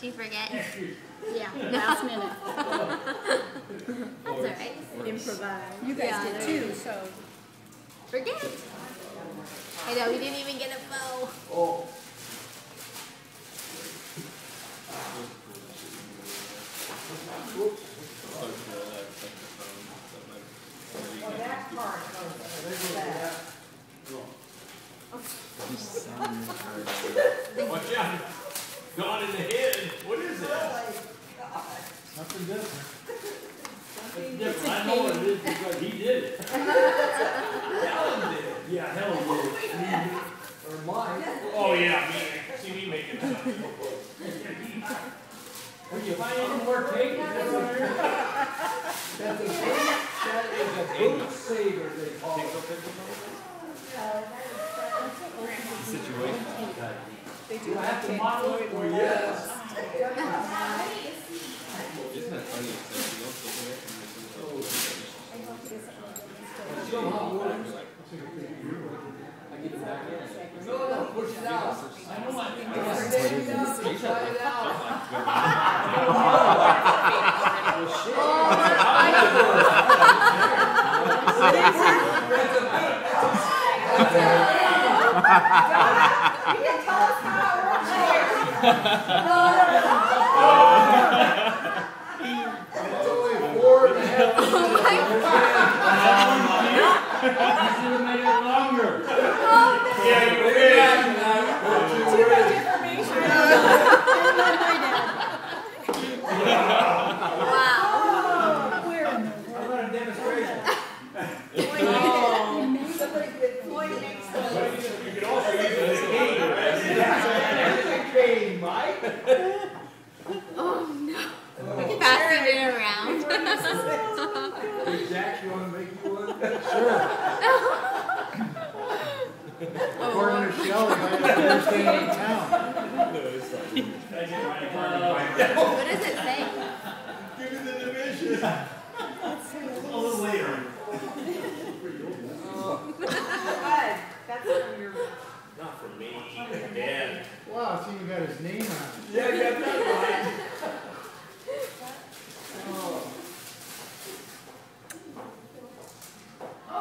Did you forget? Yeah, last minute. That's alright. Improvise. You guys Yeah, did too, so. Forget. I know, we didn't even get a bow. Oh. Whoops. Watch out. Gone in the head. What is that? Nothing different. It's different. I it is because he did it. Helen did it. Yeah, Helen did it. Or mine. Oh, yeah, me. See me making something. When you find any more cake, that's what you're- That's a boot, that is a boot saver, they call it. They do Do I have to model it for? Yes. Isn't that funny? It's like you don't look at it and it's Show how it works. I get it back in. No, no, push it out. I know I think I gotta take it out, try it out. It's only four and a half inches. You should have made it longer. Yeah, you did. Too much information. And then I Wow. did. Where in the How about a demonstration? You could also use it as a game, right? Hey, Mike. Oh no. Passing it around. Hey, Jack, you wanna make you one? According to Shelley, I have the first day in town. What does it say? Give me the division. A little later. Not for me. Dad. Wow, see, you got his name on it. Yeah, you got that right. Oh. You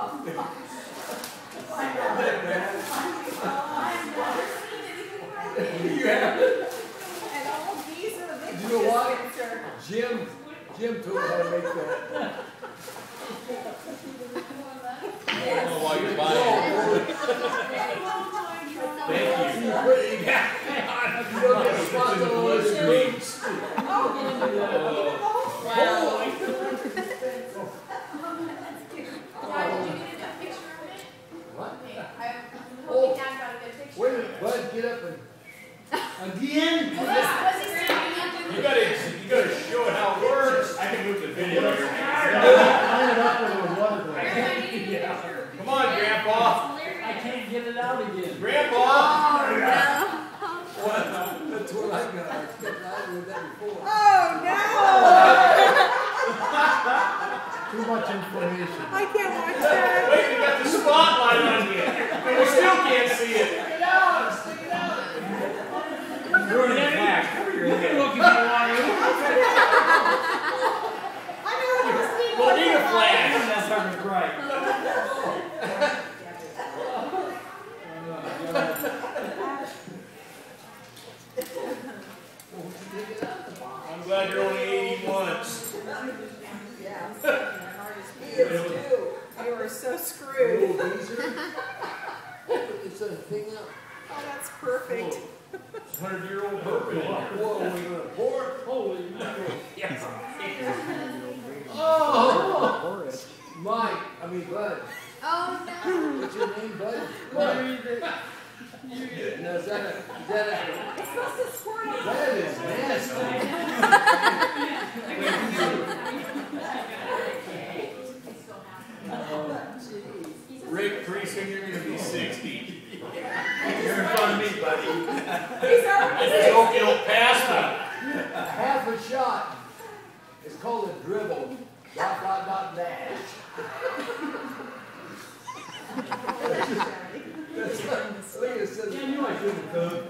have it? You know what? Jim, Jim told me how to make that. Oh, while you're buying. Thank you. You it, yeah. You don't get spots on all those boots. What? Oh, wait a minute, Bud, get up and. Again? You gotta, you gotta show it how it works. I can move the video here. Line it up with a water glass. Come on, Grandpa. I can't get it out again. Grandpa. What? Oh, That's what I got. I couldn't ride with that before. Too much information. I can't watch that. Wait, we got the spotlight on you. And we still can't see it. Stick it out, stick it out. You're in the flash. Cover your head. Look at the water. We'll need a flash. That's fucking bright. I'm glad you're only 80 once. You are so screwed. Little geezer. It's a thing up. Oh, that's perfect. 100 year old bourbon. Whoa, we're gonna pour it? Holy mackerel. Oh! Mike, I mean Bud. Oh no. What's your name, Bud? Bud. Now, is that a, is that a? It's supposed to squirt. That is nasty. Rick, you're gonna be 60. You're in front of me, buddy. I hope you don't pass me. Half a shot. It's called a dribble. Dot, dot, dot, dash. That's what, look, it says, Yeah, I knew I couldn't cook.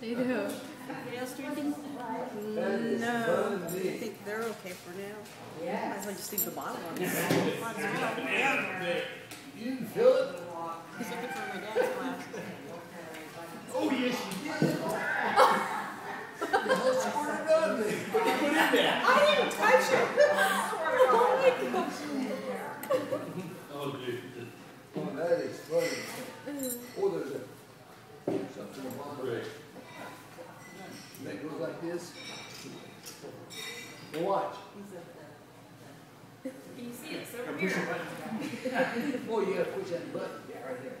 They do. Dale Street They're okay for now. Might as well just leave the bottle on. Might as well. Yeah. You didn't feel it? He's looking for my dad's glass. Oh, yes, you did. You almost squirted on me. I didn't touch it. Oh my gosh. Oh, dude. Oh, that is funny. Oh, there's a, something on the That goes like this. Watch. Can you see it? Now push the button. Oh, you gotta push that button. Yeah, right there.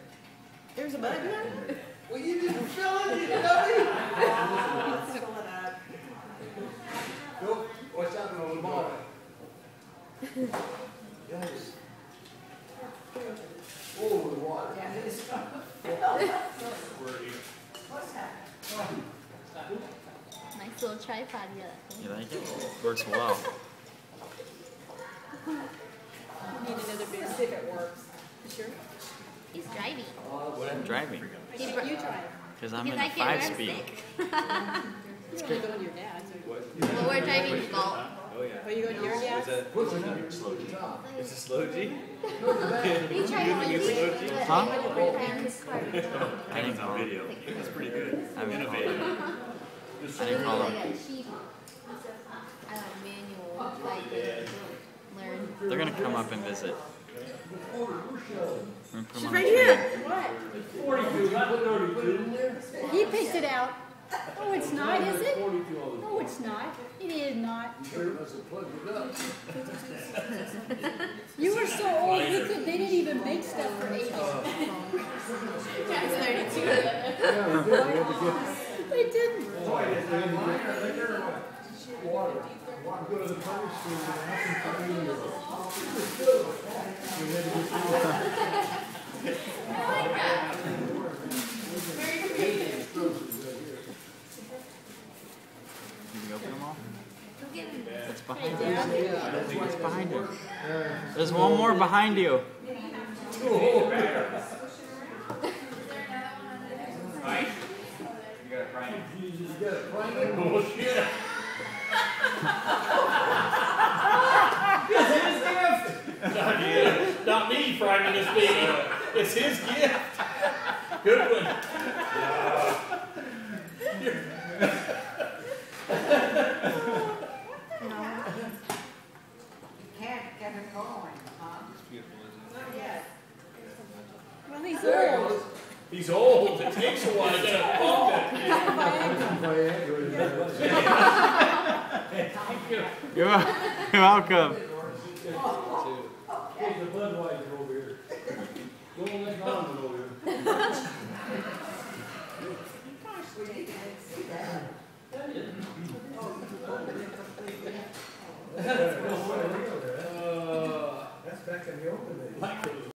There's a button there? Well, you didn't feel it, you dummy. Fill it up. Nope, watch out on the bottom. Yes. Oh, the water. Nice little tripod you got. You like it? Works well. Need another big stick. it works. Sure? He's driving. What I'm driving. He's You try. Because I'm in I a can five rest speed. it. You're going to your dad's. Well, we're driving Vault. Oh, yeah. Oh, you going to your dad's? Push it slow to top. It's a slow G? He tried to use it, but Huh? I ran his didn't call video. It's pretty good. I didn't call him. I uh, I didn't call him. a cheap, I don't know, manual, like, oh, they learn. They're gonna come up and visit. We're gonna put 'em She's right here. What? Forty-two, not thirty-two. He picked it out. Oh, it's not, is it? Forty-two No, it's not. It is not. You sure must have plugged it up. You were so old, you could, they didn't even make stuff for ages. That's thirty-two. Yeah, we did, we had to get They didn't. Water. Go to the pump station and ask them for me. We had to get I like that. Did you open them all? Go get him. It's behind you. It's behind you. There's one more behind you. You got a crank. You got it, Frank? Bullshit. Not you. Not me framing this baby. It's his gift. Good one. You can't get it going, huh? It's beautiful, isn't it? Well, he's old. He's old. It takes a while to get a pump that kid. You're, you're welcome.